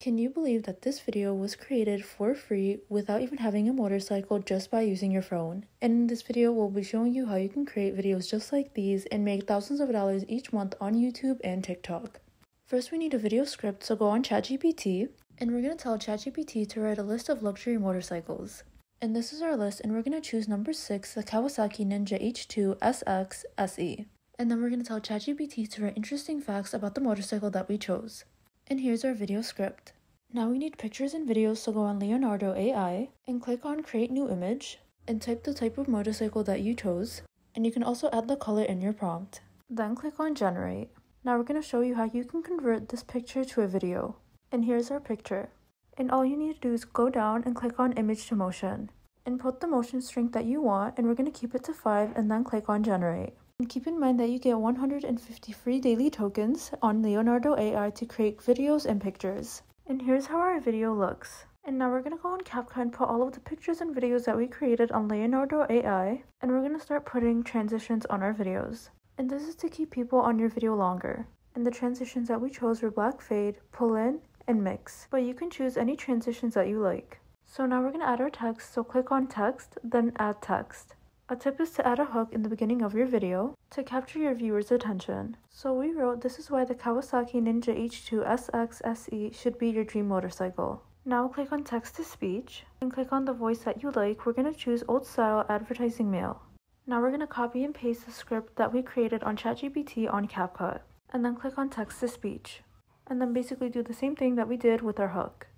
Can you believe that this video was created for free without even having a motorcycle just by using your phone? And in this video, we'll be showing you how you can create videos just like these and make thousands of dollars each month on YouTube and TikTok. First, we need a video script, so go on ChatGPT, and we're going to tell ChatGPT to write a list of luxury motorcycles. And this is our list, and we're going to choose number 6, the Kawasaki Ninja H2 SX SE. And then we're going to tell ChatGPT to write interesting facts about the motorcycle that we chose. And here's our video script. Now we need pictures and videos, so go on Leonardo AI and click on create new image and type the type of motorcycle that you chose. And you can also add the color in your prompt. Then click on generate. Now we're going to show you how you can convert this picture to a video. And here's our picture. And all you need to do is go down and click on image to motion. Input the motion strength that you want and we're going to keep it to 5 and then click on generate. And keep in mind that you get 150 free daily tokens on Leonardo AI to create videos and pictures. And here's how our video looks. And now we're going to go on CapCut and put all of the pictures and videos that we created on Leonardo AI. And we're going to start putting transitions on our videos. And this is to keep people on your video longer. And the transitions that we chose were black fade, pull in, and mix. But you can choose any transitions that you like. So now we're going to add our text, so click on text, then add text. A tip is to add a hook in the beginning of your video to capture your viewer's attention. So we wrote, this is why the Kawasaki Ninja H2 SX SE should be your dream motorcycle. Now click on text to speech and click on the voice that you like. We're going to choose old style advertising male. Now we're going to copy and paste the script that we created on ChatGPT on CapCut and then click on text to speech and then basically do the same thing that we did with our hook.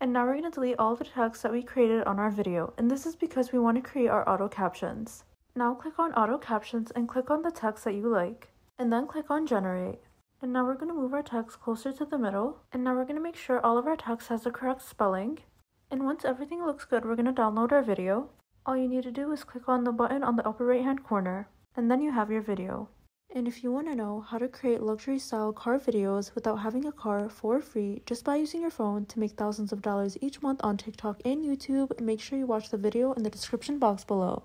And now we're going to delete all the text that we created on our video, and this is because we want to create our auto captions. Now click on auto captions and click on the text that you like, and then click on generate. And now we're going to move our text closer to the middle, and now we're going to make sure all of our text has the correct spelling. And once everything looks good, we're going to download our video. All you need to do is click on the button on the upper right hand corner, and then you have your video. And if you want to know how to create luxury style car videos without having a car for free just by using your phone to make thousands of dollars each month on TikTok and YouTube, make sure you watch the video in the description box below.